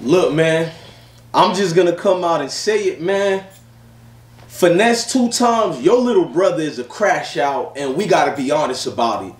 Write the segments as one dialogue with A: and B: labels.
A: Look, man, I'm just gonna come out and say it, man. Finesse2Tymes, your little brother is a crash out, and we gotta be honest about it.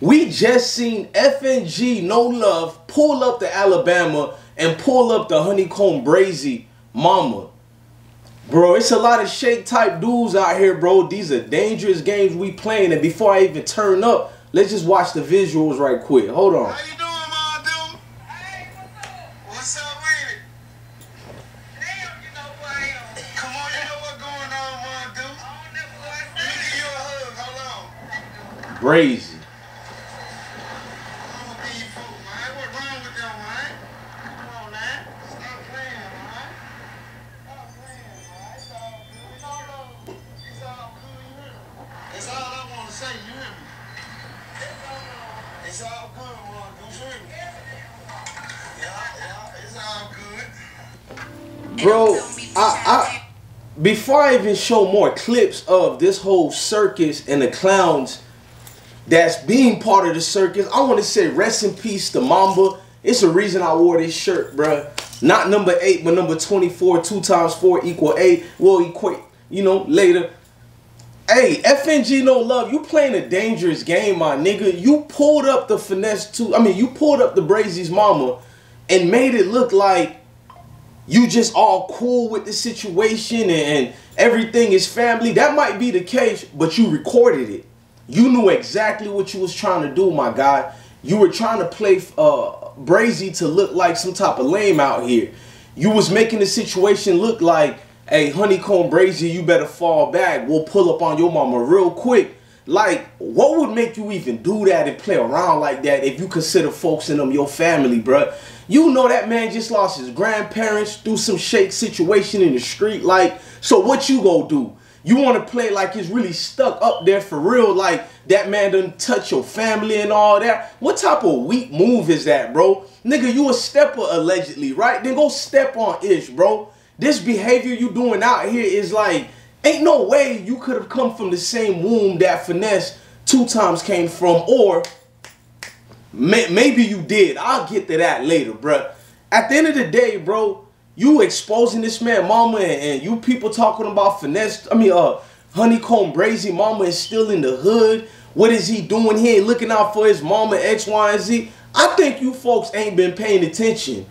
A: We just seen FNG No Love pull up to Alabama and pull up the HoneyKomb Brazy mama. Bro, it's a lot of shake type dudes out here, bro. These are dangerous games we playing. And before I even turn up, let's just watch the visuals right quick. Hold on.
B: Good.
A: Bro, I, I before I even show more clips of this whole circus and the clowns that's being part of the circus, I want to say rest in peace to Mamba. It's a reason I wore this shirt, bruh. Not number eight, but number 24. Two times four equal eight. We'll equate, you know, later. Hey, FNG no love. You playing a dangerous game, my nigga. You pulled up the finesse two. I mean, you pulled up the Brazy's mama and made it look like you just all cool with the situation and everything is family. That might be the case, but you recorded it. You knew exactly what you was trying to do, my guy. You were trying to play uh, Brazy to look like some type of lame out here. You was making the situation look like, hey, HoneyKomb Brazy, you better fall back. We'll pull up on your mama real quick. Like, what would make you even do that and play around like that if you consider folks in them your family, bruh? You know that man just lost his grandparents through some shake situation in the street. Like, so what you go do? You want to play like it's really stuck up there for real, like that man done touch your family and all that. What type of weak move is that, bro? Nigga, you a stepper allegedly, right? Then go step on Ish, bro. This behavior you doing out here is like, ain't no way you could have come from the same womb that finesse two times came from, or may, maybe you did. I'll get to that later, bro. At the end of the day, bro, you exposing this man, mama, and, and you people talking about finesse. I mean, uh, HoneyKomb brazy mama is still in the hood. What is he doing here? Looking out for his mama, X, Y, and Z. I think you folks ain't been paying attention.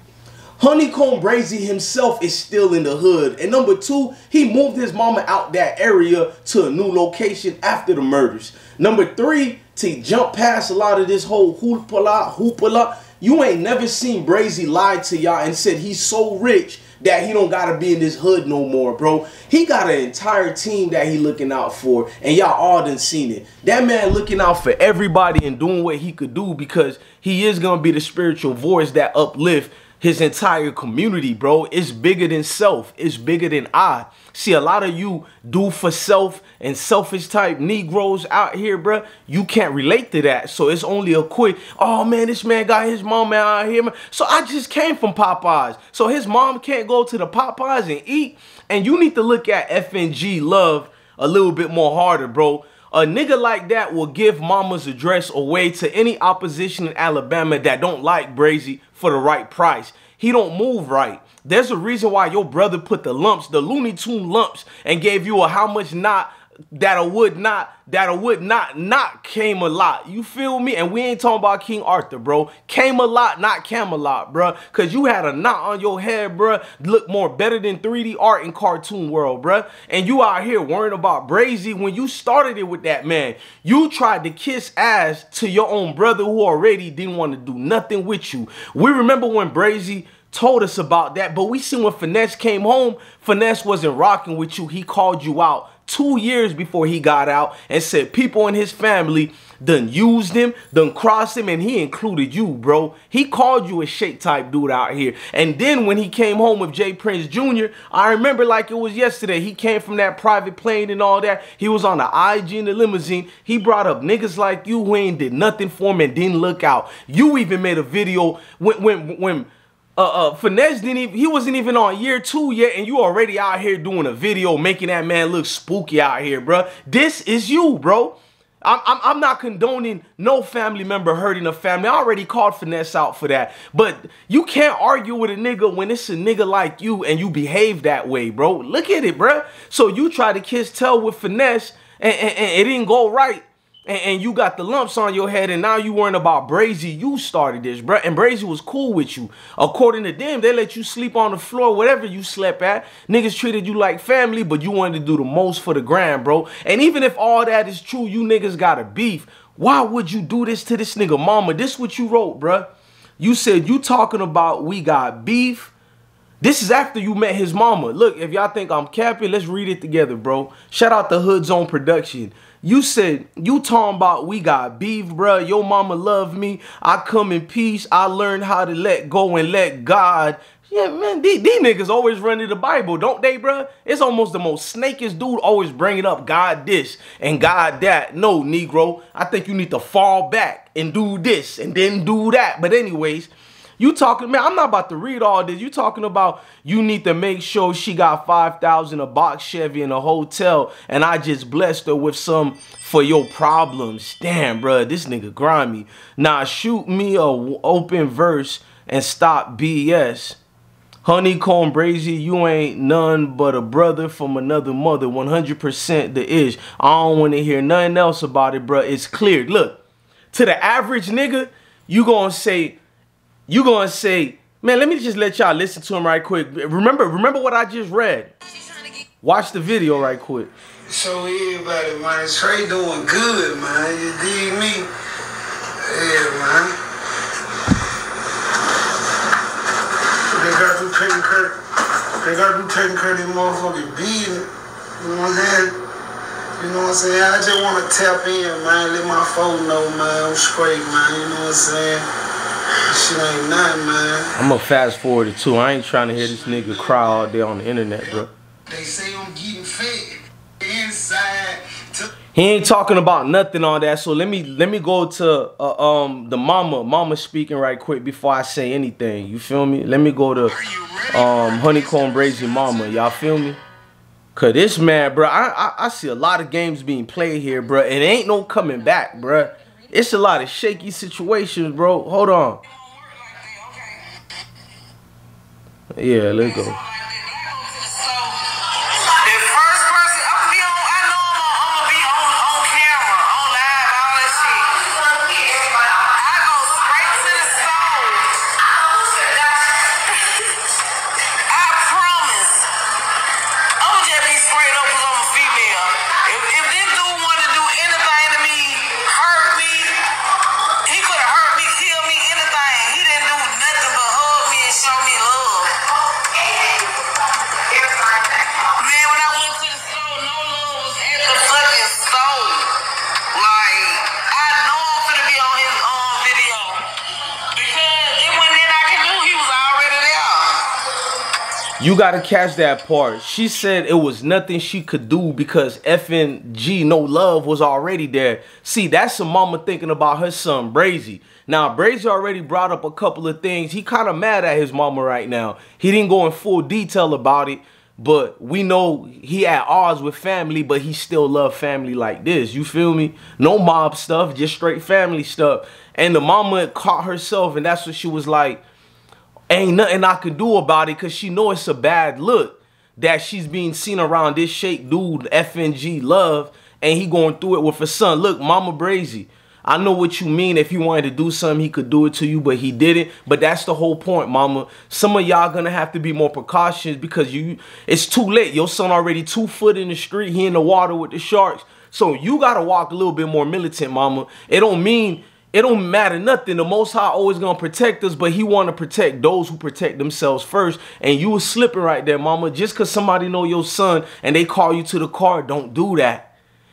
A: HoneyKomb Brazy himself is still in the hood. And number two, he moved his mama out that area to a new location after the murders. Number three, to jump past a lot of this whole hoopala, hoopala, you ain't never seen Brazy lie to y'all and said he's so rich that he don't gotta be in this hood no more, bro. He got an entire team that he looking out for, and y'all all done seen it. That man looking out for everybody and doing what he could do because he is gonna be the spiritual voice that uplift his entire community, bro. It's bigger than self. It's bigger than I. See, a lot of you do for self and selfish type Negroes out here, bro. You can't relate to that. So it's only a quick, oh man, this man got his mom out here. So I just came from Popeyes. So his mom can't go to the Popeyes and eat. And you need to look at FNG love a little bit more harder, bro. A nigga like that will give mama's address away to any opposition in Alabama that don't like Brazy for the right price. He don't move right. There's a reason why your brother put the lumps, the Looney Tune lumps, and gave you a how much not that a would not that a would not not came a lot. You feel me? And we ain't talking about King Arthur, bro. Came a lot, not Camelot, bro. Cause you had a knot on your head, bro. Look more better than 3D art in cartoon world, bro. And you out here worrying about Brazy when you started it with that man. You tried to kiss ass to your own brother who already didn't want to do nothing with you. We remember when Brazy told us about that, but we seen when Finesse came home, Finesse wasn't rocking with you. He called you out two years before he got out and said people in his family done used him, done crossed him, and he included you, bro. He called you a shake type dude out here. And then when he came home with J Prince Jr., I remember like it was yesterday. He came from that private plane and all that. He was on the IG in the limousine. He brought up niggas like you who ain't did nothing for him and didn't look out. You even made a video when when when uh, uh, Finesse didn't even, he wasn't even on year two yet, and you already out here doing a video making that man look spooky out here, bro. This is you, bro. I'm, I'm, I'm not condoning no family member hurting a family. I already called finesse out for that. But you can't argue with a nigga when it's a nigga like you and you behave that way, bro. Look at it, bro. So you try to kiss tell with finesse and, and, and it didn't go right and, and, you got the lumps on your head, and now you worrying about Brazy. You started this, bro. And Brazy was cool with you. According to them, they let you sleep on the floor, whatever you slept at. Niggas treated you like family, but you wanted to do the most for the grand, bro. And even if all that is true, you niggas got a beef. Why would you do this to this nigga mama? This what you wrote, bro. You said you talking about we got beef. This is after you met his mama. Look, if y'all think I'm capping, let's read it together, bro. Shout out to Hood Zone Production. You said, you talking about we got beef, bruh. Your mama love me. I come in peace. I learned how to let go and let God. Yeah, man, these, these niggas always run to the Bible, don't they, bruh? It's almost the most snakiest dude always bringing up God this and God that. No, Negro, I think you need to fall back and do this and then do that. But anyways, you talking, man, I'm not about to read all this. You talking about you need to make sure she got 5,000 a box Chevy in a hotel and I just blessed her with some for your problems. Damn, bro, this nigga grimy. Now shoot me a open verse and stop BS. HoneyKomb Brazy, you ain't none but a brother from another mother. 100% the ish. I don't want to hear nothing else about it, bro. It's clear. Look, to the average nigga, you gonna say, you gonna say, man, let me just let y'all listen to him right quick. Remember, remember what I just read. Watch the video right quick.
B: Show everybody, man. Trey doing good, man. You dig me? Yeah, man. They got to taking care. They got to taking care of these motherfucking business. You know what I'm saying? You know what I'm saying? I just want to tap in, man. Let my phone know, man. I'm straight, man. You know what I'm saying? Shit ain't nothing, man.
A: I'm gonna fast forward it too. I ain't trying to hear this nigga cry all day on the internet, bro.
B: They say I'm getting fed inside.
A: He ain't talking about nothing on that. So let me let me go to uh, um the mama mama speaking right quick before I say anything. You feel me? Let me go to um HoneyKomb brazy mama. Y'all feel me? Cause this man, bro, I, I I see a lot of games being played here, bro. It ain't no coming back, bro. It's a lot of shaky situations, bro. Hold on. Yeah, let's go. You gotta catch that part. She said it was nothing she could do because FNG No Love was already there. See, that's a mama thinking about her son Brazy. Now, Brazy already brought up a couple of things. He kind of mad at his mama right now. He didn't go in full detail about it, but we know he at odds with family, but he still love family like this. You feel me? No mob stuff, just straight family stuff. And the mama caught herself, and that's what she was like, ain't nothing I could do about it because she know it's a bad look that she's being seen around this shake dude, FNG Love, and he going through it with her son. Look, Mama Brazy, I know what you mean. If he wanted to do something, he could do it to you, but he didn't. But that's the whole point, Mama. Some of y'all gonna have to be more precautious because you it's too late. Your son already two foot in the street. He in the water with the sharks. So you gotta walk a little bit more militant, Mama. It don't mean it don't matter nothing. The Most High always gonna protect us, but He want to protect those who protect themselves first. And you was slipping right there, Mama. Just cause somebody know your son and they call you to the car, don't do that.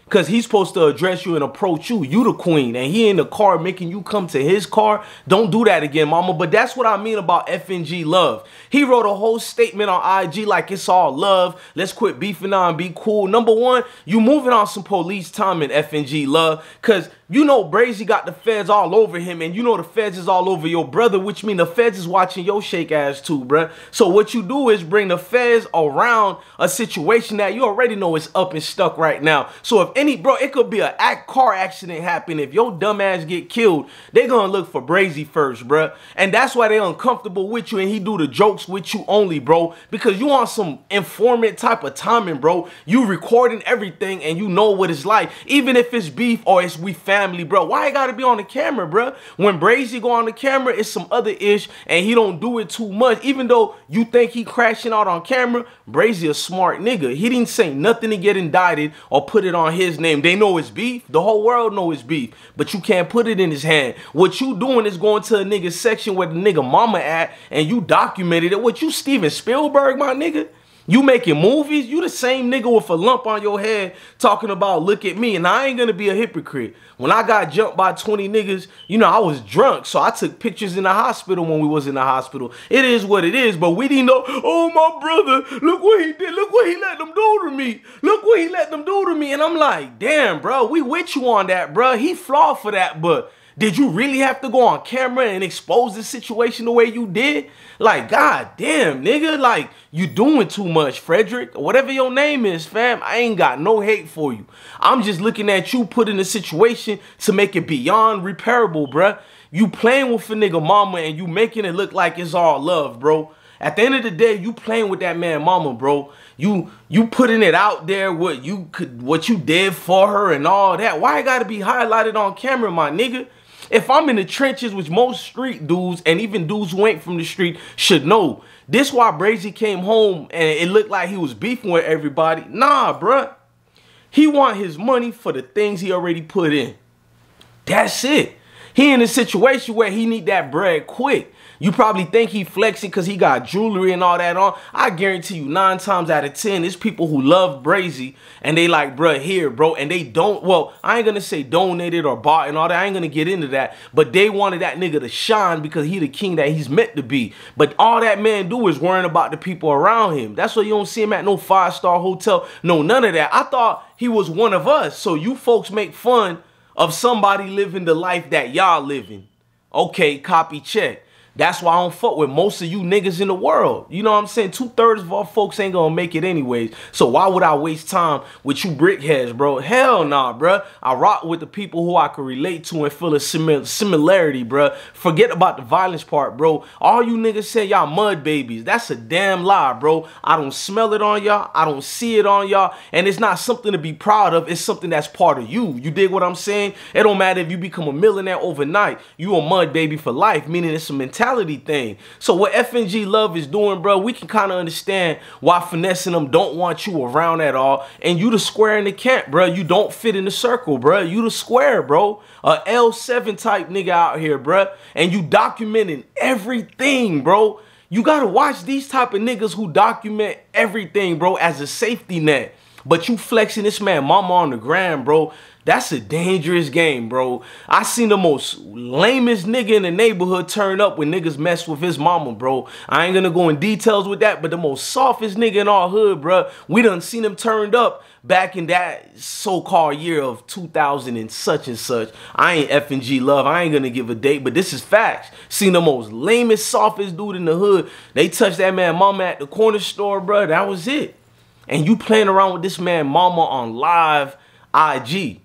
A: Cause he's supposed to address you and approach you. You the queen, and he in the car making you come to his car. Don't do that again, mama. But that's what I mean about FNG love. He wrote a whole statement on IG like it's all love. Let's quit beefing on, be cool. Number one, you moving on some police time in FNG love. Cause you know Brazy got the feds all over him, and you know the feds is all over your brother, which mean the feds is watching your shake ass too, bruh. So what you do is bring the feds around a situation that you already know is up and stuck right now. So if any, bro, it could be a act car accident happen. If your dumb ass get killed, they gonna look for Brazy first, bruh. And that's why they uncomfortable with you, and he do the jokes with you only, bro, because you on some informant type of timing, bro. You recording everything, and you know what it's like, even if it's beef or it's we family family, bro. Why it gotta be on the camera, bro? When Brazy go on the camera, it's some other ish, and he don't do it too much. Even though you think he crashing out on camera, Brazy a smart nigga. He didn't say nothing to get indicted or put it on his name. They know it's beef. The whole world know it's beef, but you can't put it in his hand. What you doing is going to a nigga section where the nigga mama at, and you documented it. What you Steven Spielberg, my nigga? You making movies? You the same nigga with a lump on your head talking about look at me. And I ain't gonna be a hypocrite. When I got jumped by 20 niggas, you know, I was drunk. So I took pictures in the hospital when we was in the hospital. It is what it is. But we didn't know, oh my brother, look what he did. Look what he let them do to me. Look what he let them do to me. And I'm like, damn, bro, we with you on that, bro. He flawed for that, but did you really have to go on camera and expose the situation the way you did? Like, god damn, nigga, like, you doing too much, Frederick. Whatever your name is, fam, I ain't got no hate for you. I'm just looking at you put in a situation to make it beyond repairable, bruh. You playing with a nigga mama and you making it look like it's all love, bro. At the end of the day, you playing with that man mama, bro. You you putting it out there what you could what you did for her and all that. Why it gotta be highlighted on camera, my nigga? If I'm in the trenches, which most street dudes and even dudes who ain't from the street should know, this why Brazy came home and it looked like he was beefing with everybody. Nah, bruh. He want his money for the things he already put in. That's it. He in a situation where he need that bread quick. You probably think he flexing because he got jewelry and all that on. I guarantee you, nine times out of ten, it's people who love Brazy and they like, bruh, here, bro. And they don't, well, I ain't gonna say donated or bought and all that. I ain't gonna get into that. But they wanted that nigga to shine because he the king that he's meant to be. But all that man do is worrying about the people around him. That's why you don't see him at no five-star hotel. No, none of that. I thought he was one of us. So you folks make fun of somebody living the life that y'all living. Okay, copy check. That's why I don't fuck with most of you niggas in the world. You know what I'm saying? Two thirds of our folks ain't gonna make it anyways. So why would I waste time with you brickheads, bro? Hell nah, bro. I rock with the people who I can relate to and feel a simil similarity, bro. Forget about the violence part, bro. All you niggas say y'all mud babies. That's a damn lie, bro. I don't smell it on y'all. I don't see it on y'all. And it's not something to be proud of. It's something that's part of you. You dig what I'm saying? It don't matter if you become a millionaire overnight. You a mud baby for life, meaning it's a mentality mentality thing. So what FNG Love is doing, bro, we can kind of understand why finessing them don't want you around at all. And you the square in the camp, bro. You don't fit in the circle, bro. You the square, bro. A L7 type nigga out here, bro. And you documenting everything, bro. You gotta watch these type of niggas who document everything, bro, as a safety net. But you flexing this man mama on the ground, bro. That's a dangerous game, bro. I seen the most lamest nigga in the neighborhood turn up when niggas mess with his mama, bro. I ain't gonna go in details with that, but the most softest nigga in our hood, bro, we done seen him turned up back in that so-called year of 2000 and such and such. I ain't F and G love. I ain't gonna give a date, but this is facts. Seen the most lamest, softest dude in the hood. They touched that man mama at the corner store, bro. That was it and you playing around with this man mama on live IG.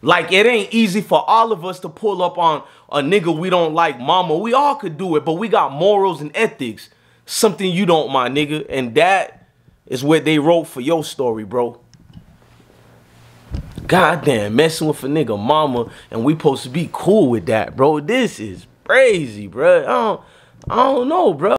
A: Like it ain't easy for all of us to pull up on a nigga we don't like mama. We all could do it, but we got morals and ethics. Something you don't, my nigga. And that is what they wrote for your story, bro. Goddamn, messing with a nigga mama and we supposed to be cool with that, bro. This is crazy, bro. I don't, I don't know, bro.